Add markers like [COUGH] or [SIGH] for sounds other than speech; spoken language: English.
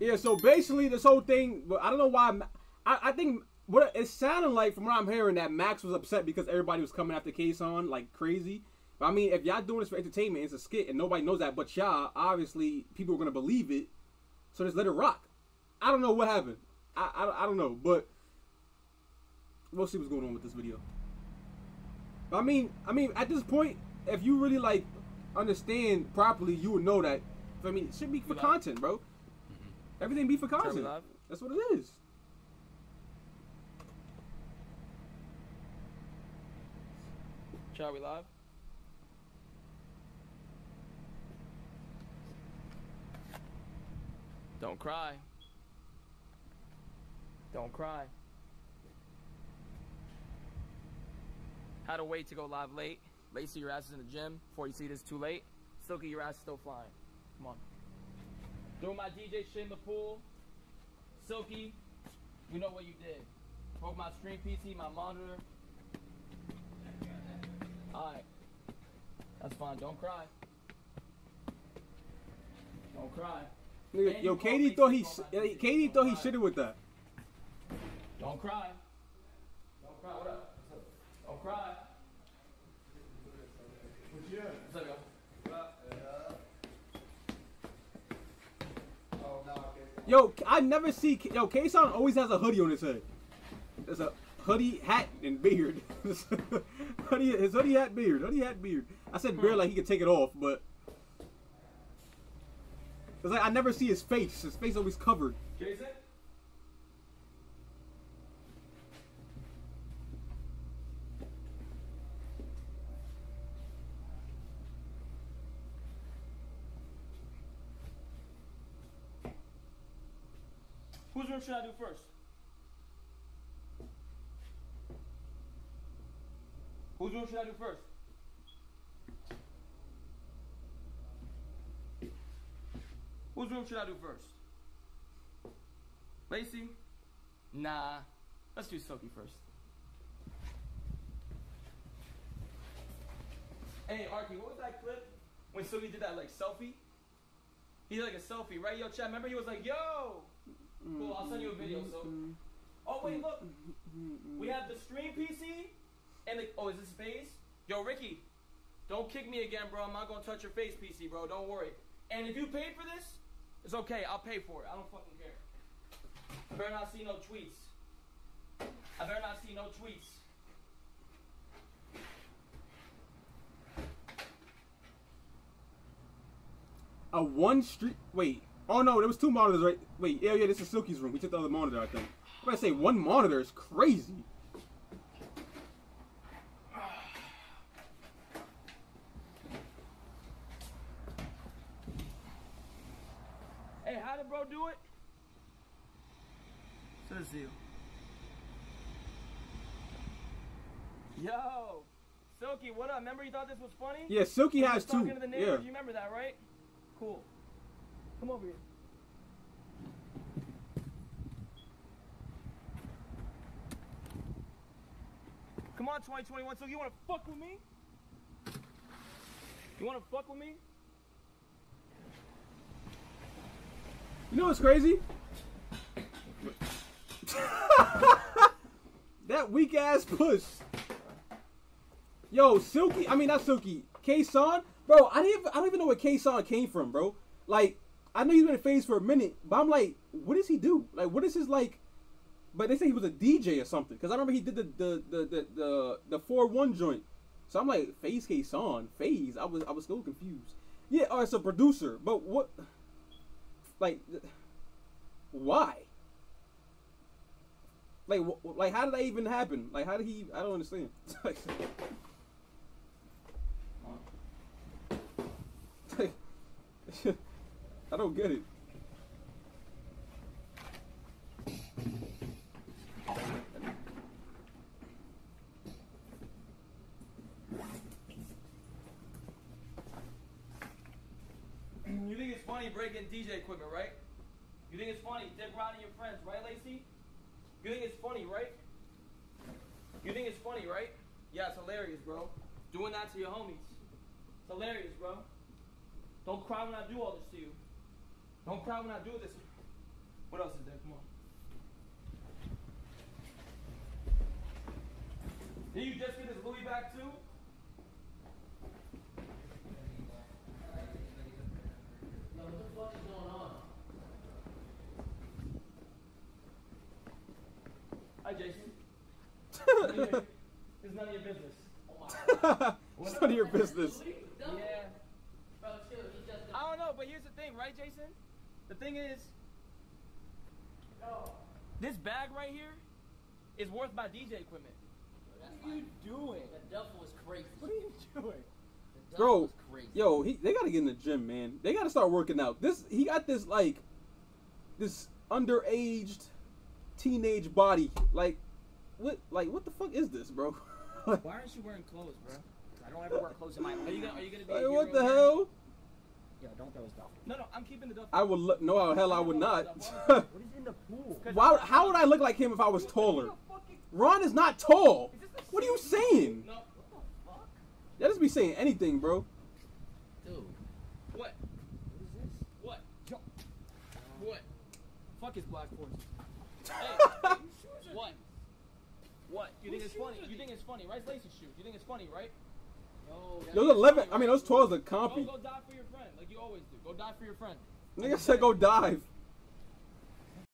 Yeah, so basically this whole thing, but I don't know why. I, I think what it sounded like from what I'm hearing that Max was upset because everybody was coming after Kaysan like crazy. But I mean, if y'all doing this for entertainment, it's a skit, and nobody knows that but y'all. Obviously, people are gonna believe it, so just let it rock. I don't know what happened. I, I, I don't know, but we'll see what's going on with this video. But I mean, I mean, at this point, if you really like understand properly, you would know that. I mean, it should be for content, bro. Everything be for content. That's what it is. Shall we live? Don't cry. Don't cry. Had to wait to go live late. Lacy, your ass is in the gym. Before you see this, too late. Still Silky, your ass still flying. Come on. Doing my DJ shit in the pool. Silky, you know what you did. Broke my stream PC, my monitor. Alright. That's fine. Don't cry. Don't cry. Nigga, yo, Katie thought he. Katie Don't thought he shitted with that. Don't cry. Don't cry. What up? Don't cry. What's up, yo? Yo, I never see. Yo, Kaysan always has a hoodie on his head. There's a hoodie, hat, and beard. [LAUGHS] hoodie, his hoodie, hat, beard. Hoodie, hat, beard. I said beard hmm. like he could take it off, but it's like I never see his face. His face always covered. Jason? Whose room should I do first? Whose room should I do first? Whose room should I do first? Lacy? Nah. Let's do Silky first. Hey, Arky, what was that clip when Silky did that like selfie? He did like a selfie, right? Yo, chat. Remember he was like, "Yo." Mm-hmm. Cool. I'll send you a video. So. Mm-hmm. Oh wait, look. Mm-hmm. We have the stream PC and the. Oh, is this face? Yo, Ricky, don't kick me again, bro. I'm not gonna touch your face, PC, bro. Don't worry. And if you paid for this, it's okay. I'll pay for it. I don't fucking care. I better not see no tweets. I better not see no tweets. A one street. Wait. Oh no, there was two monitors, right? Wait. Yeah, yeah. This is Silky's room. We took the other monitor, I think. I'm gonna say one monitor is crazy. Hey, how did bro do it? Says you. Yo, Silky, what up? Remember you thought this was funny? Yeah, Silky has two. Yeah. You remember that, right? Cool. Come over here. Come on, 2021. So you want to fuck with me? You want to fuck with me? You know what's crazy? [LAUGHS] that weak ass push. Yo, Silky. I mean, not Silky. Kaysan, bro. I didn't. I don't even know where Kaysan came from, bro. Like, I know he's been in FaZe for a minute, but I'm like, what does he do? Like, what is his like? But they say he was a DJ or something. Cause I remember he did the the the the the, the four one joint. So I'm like, FaZe Kaysan, FaZe. I was I was still confused. Yeah, oh, it's a producer, but what? Like, why? Like, wh- like, how did that even happen? Like, how did he? I don't understand. [LAUGHS] Like, [LAUGHS] I don't get it. You think it's funny breaking DJ equipment, right? You think it's funny dick riding your friends, right, Lacy? You think it's funny, right? You think it's funny, right? Yeah, it's hilarious, bro. Doing that to your homies. It's hilarious, bro. Don't cry when I do all this to you. Don't cry when I do this. What else is there? Come on. Did you just get this Louis back too? Yo, what the fuck is going on? Hi, Jason. [LAUGHS] it's none of your business. Oh my [LAUGHS] god. it's none of your business. Yeah. Bro, chill. He just I don't know, but here's the thing, right, Jason? The thing is, this bag right here is worth my DJ equipment. That's What are you fine. doing? The duffel was crazy. What are you doing? The duffel Bro, was crazy. Yo, he, they gotta get in the gym, man. They gotta start working out. This he got this like this underaged teenage body. Like what like what the fuck is this, bro? [LAUGHS] Why aren't you wearing clothes, bro? I don't ever wear clothes in my Are life. you gonna, are you gonna be? a Like, what the again? hell? Yeah, don't throw his duffel. No, no, I'm keeping the duffel. I would look no hell I would not. [LAUGHS] What is in the pool? Why how would I look like him if I was taller? Ron is not tall. What are you saying? No. That just be saying anything, bro. Dude. What? What? What? Fuck his black force. Hey, what? [LAUGHS] What? You think it's funny? You think it's funny, right? It's lacy shoes. You think it's funny, right? Yo, Those eleven I mean those twelves are Go, compy. go die for your friend, like you always do. Go die for your friend. Nigga said go dive.